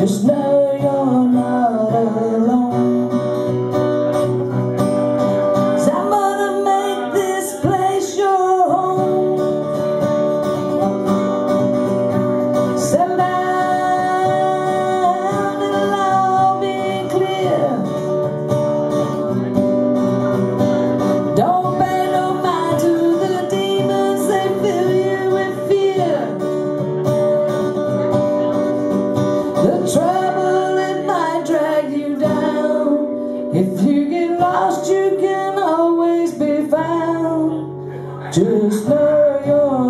Just now. If you get lost, you can always be found. Just know you're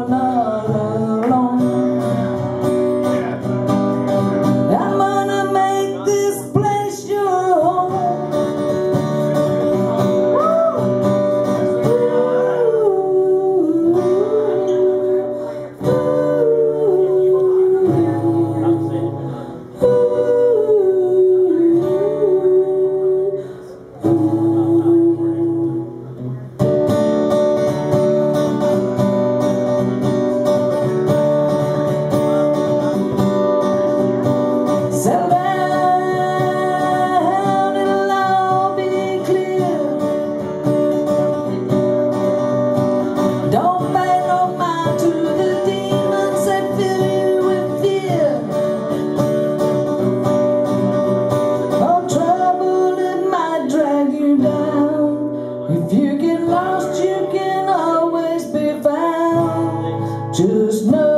Just know